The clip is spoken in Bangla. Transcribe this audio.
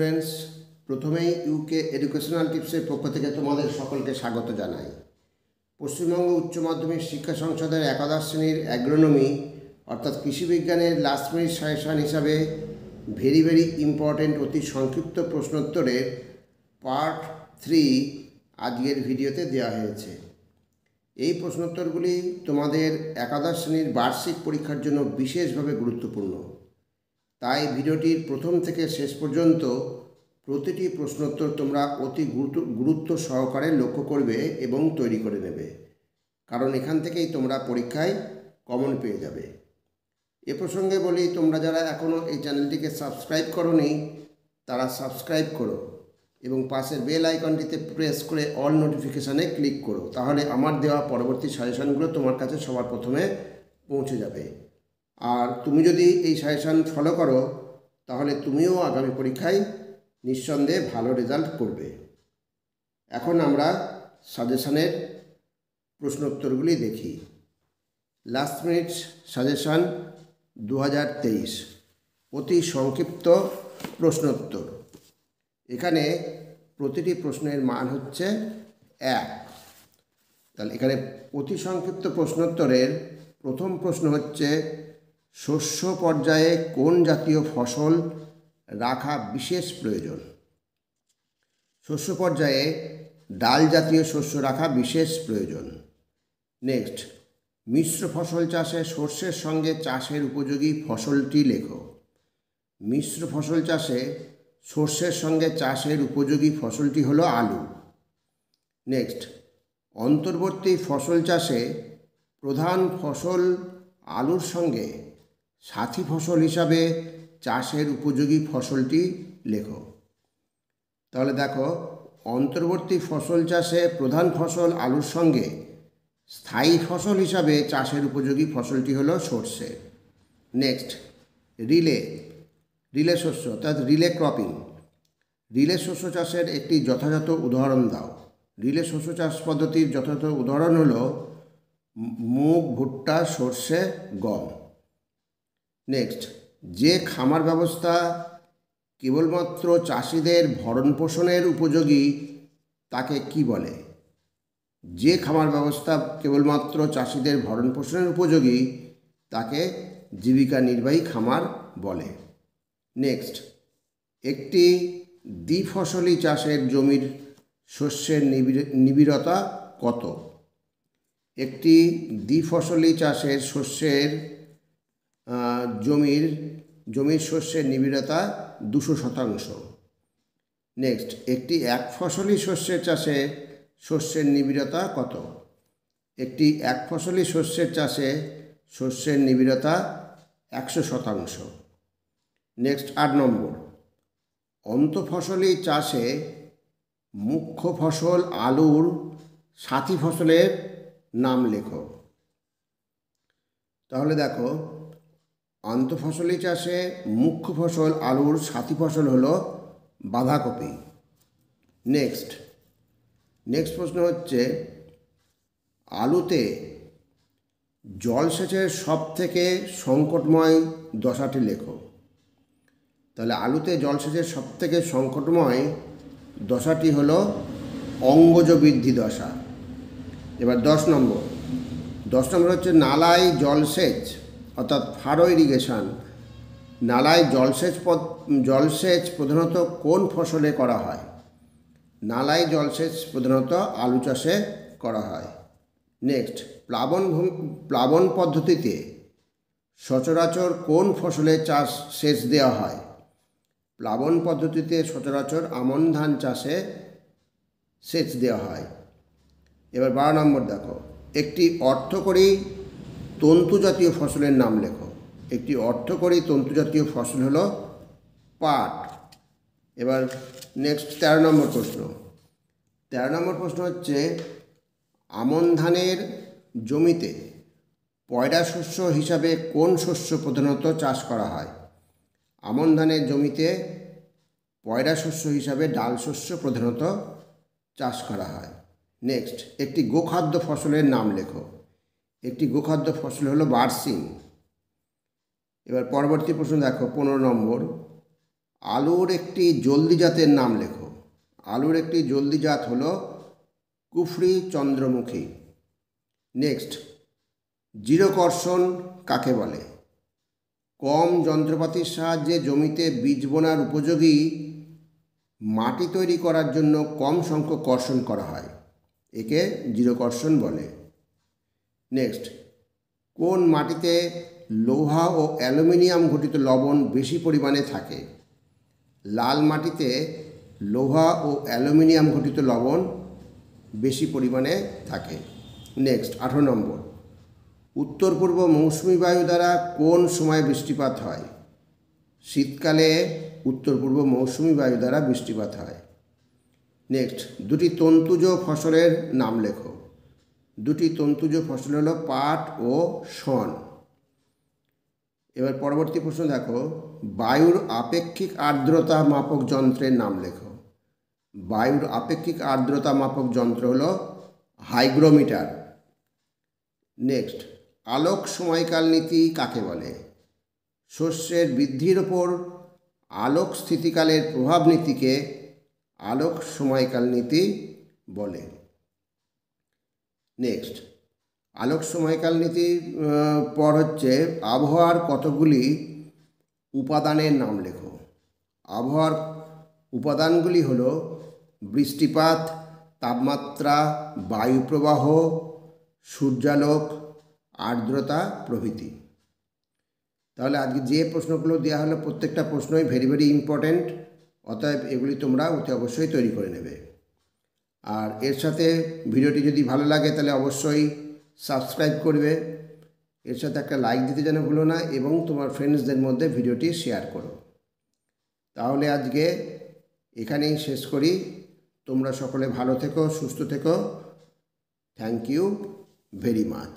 স্টুডেন্টস, প্রথমেই ইউকে এডুকেশনাল টিপসের পক্ষ থেকে তোমাদের সকলকে স্বাগত জানাই। পশ্চিমবঙ্গ উচ্চ মাধ্যমিক শিক্ষা সংসদের একাদশ শ্রেণির অ্যাগ্রোনমি অর্থাৎ কৃষিবিজ্ঞানের লাস্ট মিনিট সাজেশন হিসাবে ভেরি ভেরি ইম্পর্ট্যান্ট অতি সংক্ষিপ্ত প্রশ্নোত্তরের পার্ট থ্রি আজকের ভিডিওতে দেওয়া হয়েছে। এই প্রশ্নোত্তরগুলি তোমাদের একাদশ শ্রেণির বার্ষিক পরীক্ষার জন্য বিশেষভাবে গুরুত্বপূর্ণ। তাই ভিডিওটির প্রথম থেকে শেষ পর্যন্ত প্রতিটি প্রশ্নোত্তর তোমরা অতি গুরুত্ব গুরুত্ব সহকারে লক্ষ্য করবে এবং তৈরি করে নেবে। কারণ এখান থেকেই তোমরা পরীক্ষায় কমন পেয়ে যাবে। এ প্রসঙ্গে বলি, তোমরা যারা এখনও এই চ্যানেলটিকে সাবস্ক্রাইব করনি, তারা সাবস্ক্রাইব করো এবং পাশের বেল আইকনটিতে প্রেস করে অল নোটিফিকেশানে ক্লিক করো। তাহলে আমার দেওয়া পরবর্তী সাজেশনগুলো তোমার কাছে সবার প্রথমে পৌঁছে যাবে। আর তুমি যদি এই সাজেশান ফলো করো, তাহলে তুমিও আগামী পরীক্ষায় নিঃসন্দেহে ভালো রেজাল্ট করবে। এখন আমরা সাজেশানের প্রশ্নোত্তরগুলি দেখি। লাস্ট মিনিট সাজেশান দু হাজার তেইশ। অতি সংক্ষিপ্ত প্রশ্নোত্তর। এখানে প্রতিটি প্রশ্নের মান হচ্ছে এক। তাহলে এখানে অতি সংক্ষিপ্ত প্রশ্নোত্তরের প্রথম প্রশ্ন হচ্ছে শস্য পর্যায়ে কোন জাতীয় ফসল রাখা বিশেষ প্রয়োজন? শস্য পর্যায়ে ডাল জাতীয় শস্য রাখা বিশেষ প্রয়োজন। নেক্সট, মিশ্র ফসল চাষে সর্ষের সঙ্গে চাষের উপযোগী ফসলটি লেখো। মিশ্র ফসল চাষে সর্ষের সঙ্গে চাষের উপযোগী ফসলটি হলো আলু। নেক্সট, অন্তর্বর্তী ফসল চাষে প্রধান ফসল আলুর সঙ্গে সাথী ফসল হিসাবে চাষের উপযোগী ফসলটি লেখো। তাহলে দেখো, অন্তর্বর্তী ফসল চাষে প্রধান ফসল আলুর সঙ্গে স্থায়ী ফসল হিসাবে চাষের উপযোগী ফসলটি হলো সর্ষে। নেক্সট, রিলে রিলে শস্য, অর্থাৎ রিলে ক্রপিং। রিলে শস্য চাষের একটি যথাযথ উদাহরণ দাও। রিলে শস্য চাষ পদ্ধতির যথাযথ উদাহরণ হলো মুগ ভুট্টা, সর্ষে, গম। নেক্সট যে খামার ব্যবস্থা কেবলমাত্র চাষিদের ভরণ পোষণের উপযোগী, তাকে কি বলে? যে খামার ব্যবস্থা কেবলমাত্র চাষিদের ভরণ পোষণের উপযোগী, তাকে জীবিকা নির্বাহী খামার বলে। নেক্সট একটি দ্বিফসলি চাষের জমির শস্যের নিবিড়তা কত? একটি দ্বিফসলি চাষের শস্যের জমির জমির শস্যের নিবিড়তা দুশো শতাংশ। নেক্সট একটি এক ফসলি শস্যের চাষে শস্যের নিবিড়তা কত? একটি এক ফসলি শস্যের চাষে শস্যের নিবিড়তা একশো শতাংশ। নেক্সট আট নম্বর। অন্তঃফসলি চাষে মুখ্য ফসল আলুর সাথী ফসলের নাম লেখো। তাহলে দেখো আন্তঃফসলি চাষে মুখ্য ফসল আলুর সাথী ফসল হলো বাঁধাকপি। নেক্সট নেক্সট প্রশ্ন হচ্ছে, আলুতে জলসেচের সব থেকে সংকটময় দশাটি লেখো। তাহলে আলুতে জলসেচের সব থেকে সংকটময় দশাটি হলো অঙ্গজ বৃদ্ধি দশা। এবার দশ নম্বর। দশ নম্বর হচ্ছে, নালায় জলসেচ অর্থাৎ ফারো ইরিগেশন নালায় জলসেচ পদ, জলসেচ প্রধানত কোন ফসলে করা হয়? নালায় জলসেচ প্রধানত আলু চাষে করা হয়। নেক্সট প্লাবন প্লাবন পদ্ধতিতে সচরাচর কোন ফসলে চাষ সেচ দেওয়া হয়? প্লাবন পদ্ধতিতে সচরাচর আমন ধান চাষে সেচ দেওয়া হয়। এবার বারো নম্বর দেখো, একটি অর্থকরী তন্তু জাতীয় ফসলের নাম লেখো। একটি অর্থকরী তন্তু জাতীয় ফসল হলো পাট। এবার নেক্সট তেরো নম্বর প্রশ্ন। তেরো নম্বর প্রশ্ন হচ্ছে, আমন ধানের জমিতে পয়রা শস্য হিসাবে কোন শস্য প্রধানত চাষ করা হয়? আমন ধানের জমিতে পয়রা শস্য হিসাবে ডাল শস্য প্রধানত চাষ করা হয়। নেক্সট একটি গোখাদ্য ফসলের নাম লেখো। একটি গোখাদ্য ফসল হলো বার্সিং এবার পরবর্তী প্রশ্ন দেখো, পনেরো নম্বর। আলুর একটি জলদি জাতের নাম লেখো। আলুর একটি জলদি জাত হলো কুফরি চন্দ্রমুখী। নেক্সট, জিরোকর্ষণ কাকে বলে? কম যন্ত্রপাতির সাহায্যে জমিতে বীজ বোনার উপযোগী মাটি তৈরি করার জন্য কম সংখ্যক কর্ষণ করা হয়। একে জিরোকর্ষণ বলে। নেক্সট কোন মাটিতে লোহা ও অ্যালুমিনিয়াম ঘটিত লবণ বেশি পরিমাণে থাকে? লাল মাটিতে লোহা ও অ্যালুমিনিয়াম ঘটিত লবণ বেশি পরিমাণে থাকে। নেক্সট আঠারো নম্বর। উত্তর পূর্ব মৌসুমি বায়ু দ্বারা কোন সময় বৃষ্টিপাত হয়? শীতকালে উত্তর পূর্ব মৌসুমি বায়ু দ্বারা বৃষ্টিপাত হয়। নেক্সট দুটি তন্তুজ ফসলের নাম লেখো। দুটি তন্তুজ ফসল হলো পাট ও শন। এবার পরবর্তী প্রশ্ন দেখো, বায়ুর আপেক্ষিক আর্দ্রতা মাপক যন্ত্রের নাম লেখো। বায়ুর আপেক্ষিক আর্দ্রতা মাপক যন্ত্র হলো হাইগ্রোমিটার। নেক্সট, আলোক সময়কাল নীতি কাকে বলে? শস্যের বৃদ্ধির ওপর আলোক স্থিতিকালের প্রভাব নীতিকে আলোক সময়কাল নীতি বলে। নেক্সট আলোক সময়কাল নীতির পর হচ্ছে আবহাওয়ার কতগুলি উপাদানের নাম লেখো। আবহাওয়ার উপাদানগুলি হলো বৃষ্টিপাত, তাপমাত্রা, বায়ুপ্রবাহ, সূর্যালোক, আর্দ্রতা, প্রভৃতি। তাহলে আজকে যে প্রশ্নগুলো দেওয়া হলো, প্রত্যেকটা প্রশ্নই ভেরি ভেরি ইম্পর্ট্যান্ট অতএব এগুলি তোমরা অতি অবশ্যই তৈরি করে নেবে। আর এর সাথে ভিডিওটি যদি ভালো লাগে, তাহলে অবশ্যই সাবস্ক্রাইব করবে। এর সাথে একটা লাইক দিতে যেন ভুলো না এবং তোমার ফ্রেন্ডসদের মধ্যে ভিডিওটি শেয়ার করো। তাহলে আজকে এখানেই শেষ করি। তোমরা সকলে ভালো থেকো, সুস্থ থেকো। Thank you very much